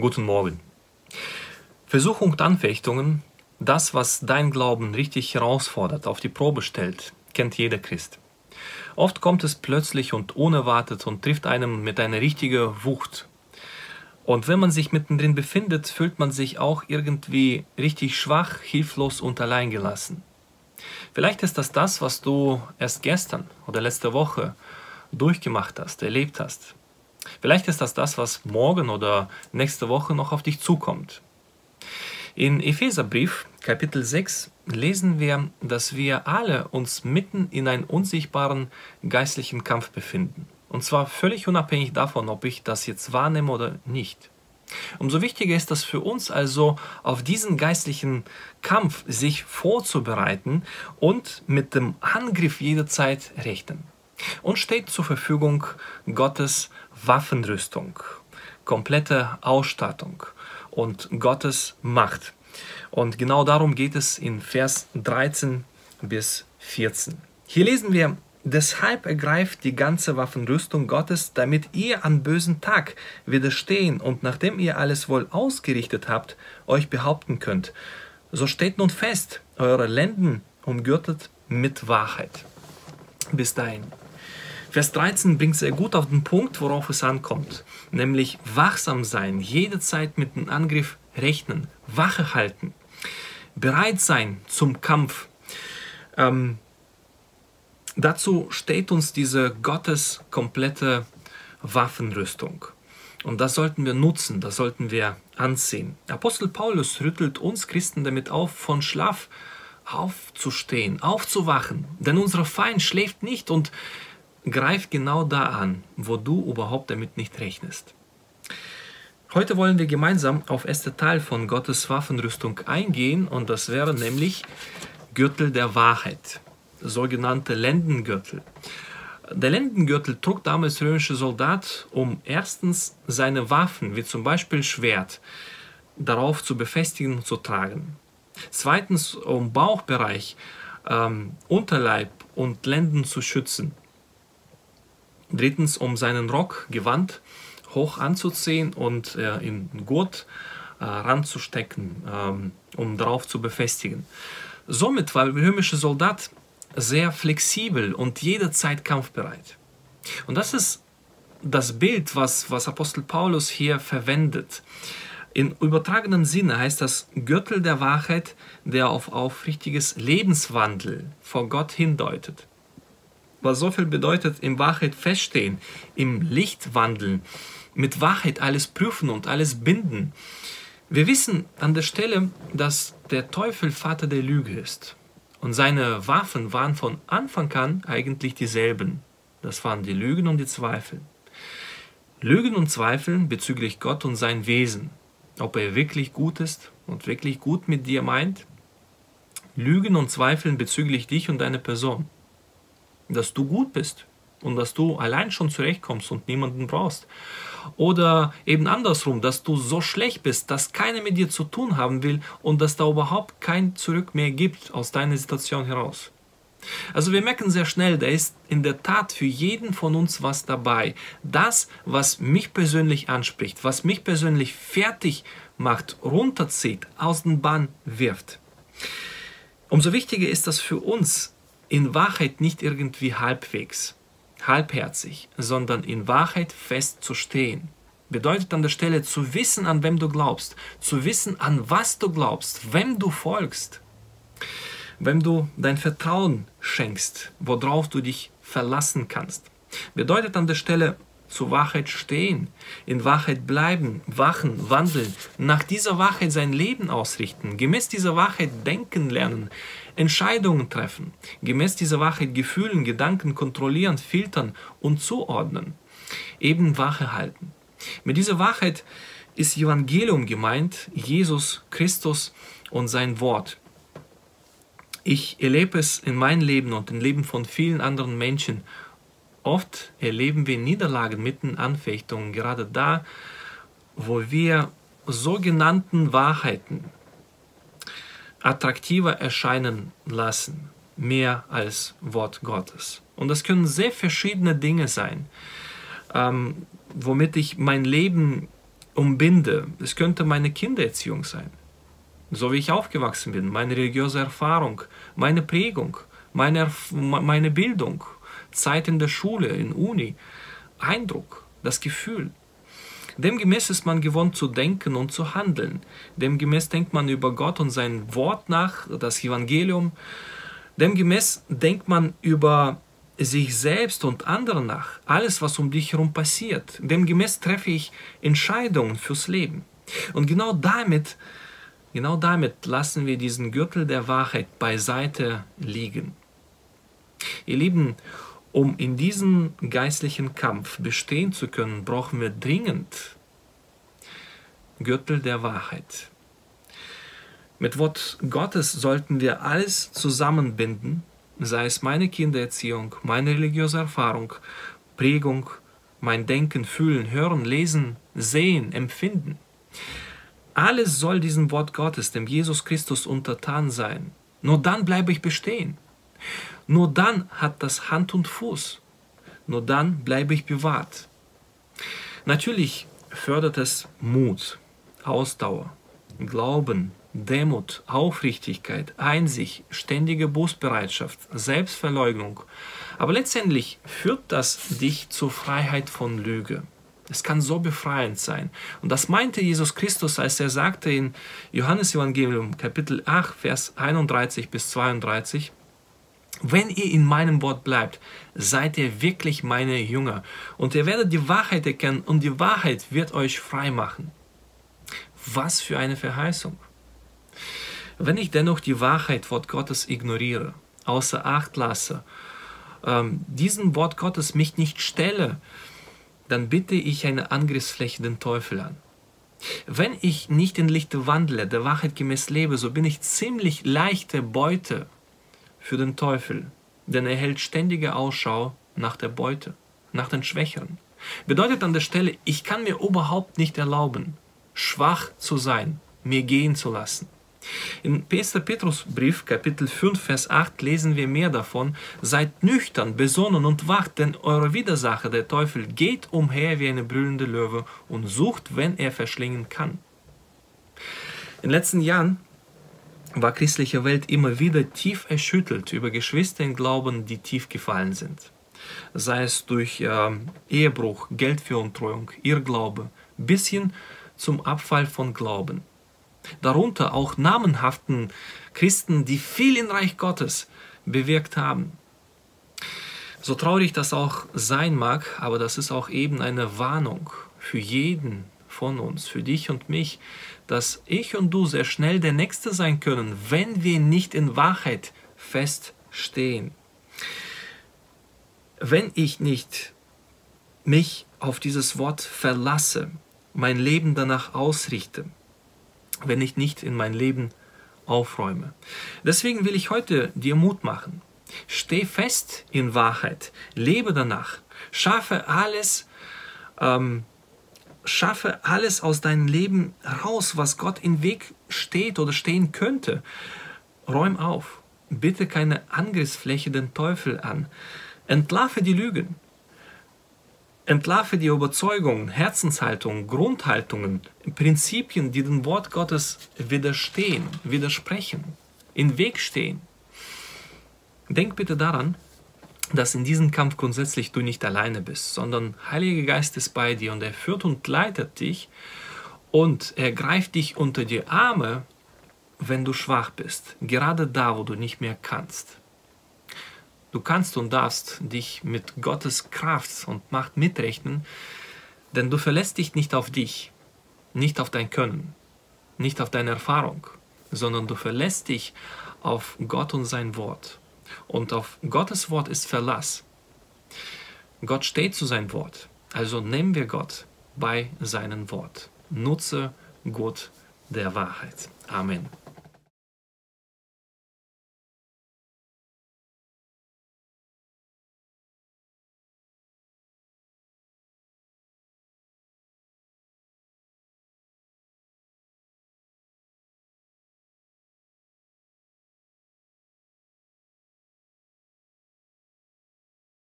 Guten Morgen. Versuchung und Anfechtungen, das, was dein Glauben richtig herausfordert, auf die Probe stellt, kennt jeder Christ. Oft kommt es plötzlich und unerwartet und trifft einem mit einer richtigen Wucht. Und wenn man sich mittendrin befindet, fühlt man sich auch irgendwie richtig schwach, hilflos und alleingelassen. Vielleicht ist das das, was du erst gestern oder letzte Woche durchgemacht hast, erlebt hast. Vielleicht ist das das, was morgen oder nächste Woche noch auf dich zukommt. In Epheserbrief Kapitel 6 lesen wir, dass wir alle uns mitten in einem unsichtbaren geistlichen Kampf befinden. Und zwar völlig unabhängig davon, ob ich das jetzt wahrnehme oder nicht. Umso wichtiger ist es für uns also, auf diesen geistlichen Kampf sich vorzubereiten und mit dem Angriff jederzeit rechnen. Und steht zur Verfügung Gottes Waffenrüstung, komplette Ausstattung und Gottes Macht. Und genau darum geht es in Vers 13 bis 14. Hier lesen wir, Deshalb ergreift die ganze Waffenrüstung Gottes, damit ihr an bösen Tag widerstehen und nachdem ihr alles wohl ausgerichtet habt, euch behaupten könnt. So steht nun fest, eure Lenden umgürtet mit Wahrheit. Bis dahin. Vers 13 bringt sehr gut auf den Punkt, worauf es ankommt, nämlich wachsam sein, jederzeit mit dem Angriff rechnen, Wache halten, bereit sein zum Kampf. Ähm, dazu steht uns diese Gottes komplette Waffenrüstung. Und das sollten wir nutzen, das sollten wir anziehen. Apostel Paulus rüttelt uns Christen damit auf, von Schlaf aufzustehen, aufzuwachen. Denn unser Feind schläft nicht und greift genau da an, wo du überhaupt damit nicht rechnest. Heute wollen wir gemeinsam auf erste Teil von Gottes Waffenrüstung eingehen und das wäre nämlich Gürtel der Wahrheit, sogenannte Lendengürtel. Der Lendengürtel trug damals römische Soldat, um erstens seine Waffen, wie zum Beispiel Schwert, darauf zu befestigen und zu tragen. Zweitens, um Bauchbereich, ähm, Unterleib und Lenden zu schützen. Drittens, um seinen Rock, Gewand hoch anzuziehen und äh, in Gurt äh, ranzustecken, ähm, um darauf zu befestigen. Somit war der römische Soldat sehr flexibel und jederzeit kampfbereit. Und das ist das Bild, was, was Apostel Paulus hier verwendet. In übertragenem Sinne heißt das Gürtel der Wahrheit, der auf aufrichtiges Lebenswandel vor Gott hindeutet was so viel bedeutet, in Wahrheit feststehen, im Licht wandeln, mit Wahrheit alles prüfen und alles binden. Wir wissen an der Stelle, dass der Teufel Vater der Lüge ist. Und seine Waffen waren von Anfang an eigentlich dieselben. Das waren die Lügen und die Zweifel. Lügen und Zweifeln bezüglich Gott und sein Wesen. Ob er wirklich gut ist und wirklich gut mit dir meint. Lügen und Zweifeln bezüglich dich und deiner Person dass du gut bist und dass du allein schon zurechtkommst und niemanden brauchst. Oder eben andersrum, dass du so schlecht bist, dass keiner mit dir zu tun haben will und dass da überhaupt kein Zurück mehr gibt aus deiner Situation heraus. Also wir merken sehr schnell, da ist in der Tat für jeden von uns was dabei. Das, was mich persönlich anspricht, was mich persönlich fertig macht, runterzieht, aus dem Bann wirft. Umso wichtiger ist das für uns, in Wahrheit nicht irgendwie halbwegs, halbherzig, sondern in Wahrheit fest zu stehen. Bedeutet an der Stelle zu wissen, an wem du glaubst, zu wissen, an was du glaubst, wem du folgst, wem du dein Vertrauen schenkst, worauf du dich verlassen kannst. Bedeutet an der Stelle zur Wahrheit stehen, in Wahrheit bleiben, wachen, wandeln, nach dieser Wahrheit sein Leben ausrichten, gemäß dieser Wahrheit denken lernen, Entscheidungen treffen, gemäß dieser Wahrheit Gefühlen, Gedanken kontrollieren, filtern und zuordnen, eben Wache halten. Mit dieser Wahrheit ist Evangelium gemeint, Jesus Christus und sein Wort. Ich erlebe es in meinem Leben und im Leben von vielen anderen Menschen Oft erleben wir Niederlagen mitten Anfechtungen, gerade da, wo wir sogenannten Wahrheiten attraktiver erscheinen lassen, mehr als Wort Gottes. Und das können sehr verschiedene Dinge sein, ähm, womit ich mein Leben umbinde. Es könnte meine Kindererziehung sein. So wie ich aufgewachsen bin, meine religiöse Erfahrung, meine Prägung, meine, meine Bildung, Zeit in der Schule, in Uni, Eindruck, das Gefühl. Demgemäß ist man gewohnt zu denken und zu handeln. Demgemäß denkt man über Gott und sein Wort nach, das Evangelium. Demgemäß denkt man über sich selbst und andere nach, alles, was um dich herum passiert. Demgemäß treffe ich Entscheidungen fürs Leben. Und genau damit, genau damit lassen wir diesen Gürtel der Wahrheit beiseite liegen. Ihr Lieben, um in diesem geistlichen Kampf bestehen zu können, brauchen wir dringend Gürtel der Wahrheit. Mit Wort Gottes sollten wir alles zusammenbinden, sei es meine Kindererziehung, meine religiöse Erfahrung, Prägung, mein Denken, Fühlen, Hören, Lesen, Sehen, Empfinden. Alles soll diesem Wort Gottes, dem Jesus Christus, untertan sein. Nur dann bleibe ich bestehen. Nur dann hat das Hand und Fuß. Nur dann bleibe ich bewahrt. Natürlich fördert es Mut, Ausdauer, Glauben, Demut, Aufrichtigkeit, Einsicht, ständige Bußbereitschaft, Selbstverleugnung. Aber letztendlich führt das dich zur Freiheit von Lüge. Es kann so befreiend sein. Und das meinte Jesus Christus, als er sagte in Johannes Evangelium Kapitel 8, Vers 31 bis 32, wenn ihr in meinem Wort bleibt, seid ihr wirklich meine Jünger. Und ihr werdet die Wahrheit erkennen und die Wahrheit wird euch frei machen. Was für eine Verheißung. Wenn ich dennoch die Wahrheit Wort Gottes ignoriere, außer Acht lasse, ähm, diesem Wort Gottes mich nicht stelle, dann bitte ich eine Angriffsfläche den Teufel an. Wenn ich nicht in Lichte wandle, der Wahrheit gemäß lebe, so bin ich ziemlich leichte Beute für den Teufel, denn er hält ständige Ausschau nach der Beute, nach den Schwächeren. Bedeutet an der Stelle, ich kann mir überhaupt nicht erlauben, schwach zu sein, mir gehen zu lassen. In 1. Petrusbrief, Kapitel 5, Vers 8 lesen wir mehr davon. Seid nüchtern, besonnen und wacht, denn eure Widersacher, der Teufel, geht umher wie eine brüllende Löwe und sucht, wenn er verschlingen kann. In den letzten Jahren war christliche Welt immer wieder tief erschüttelt über Geschwister im Glauben, die tief gefallen sind. Sei es durch äh, Ehebruch, Geldveruntreuung, Irrglaube, bis hin zum Abfall von Glauben. Darunter auch namenhaften Christen, die viel im Reich Gottes bewirkt haben. So traurig das auch sein mag, aber das ist auch eben eine Warnung für jeden von uns, für dich und mich, dass ich und du sehr schnell der Nächste sein können, wenn wir nicht in Wahrheit feststehen. Wenn ich nicht mich auf dieses Wort verlasse, mein Leben danach ausrichte, wenn ich nicht in mein Leben aufräume. Deswegen will ich heute dir Mut machen. Steh fest in Wahrheit, lebe danach, schaffe alles, ähm, schaffe alles aus deinem Leben raus, was Gott im Weg steht oder stehen könnte. Räum auf, bitte keine Angriffsfläche den Teufel an, entlarve die Lügen, Entlarve die Überzeugungen, Herzenshaltungen, Grundhaltungen, Prinzipien, die dem Wort Gottes widerstehen, widersprechen, im Weg stehen. Denk bitte daran, dass in diesem Kampf grundsätzlich du nicht alleine bist, sondern Heiliger Geist ist bei dir und er führt und leitet dich und er greift dich unter die Arme, wenn du schwach bist, gerade da, wo du nicht mehr kannst. Du kannst und darfst dich mit Gottes Kraft und Macht mitrechnen, denn du verlässt dich nicht auf dich, nicht auf dein Können, nicht auf deine Erfahrung, sondern du verlässt dich auf Gott und sein Wort. Und auf Gottes Wort ist Verlass. Gott steht zu seinem Wort. Also nehmen wir Gott bei seinem Wort. Nutze Gott der Wahrheit. Amen.